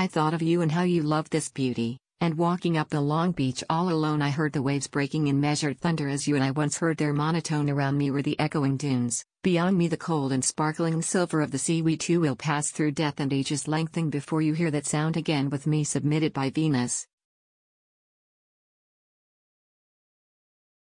I thought of you and how you loved this beauty, and walking up the long beach all alone, I heard the waves breaking in measured thunder as you and I once heard their monotone. Around me were the echoing dunes, beyond me the cold and sparkling silver of the sea. We two will pass through death and ages lengthening before you hear that sound again with me. Submitted by Venus.